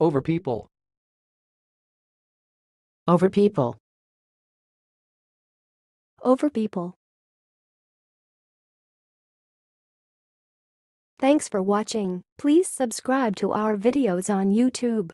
Over people. Over people. Over people. Thanks for watching. Please subscribe to our videos on YouTube.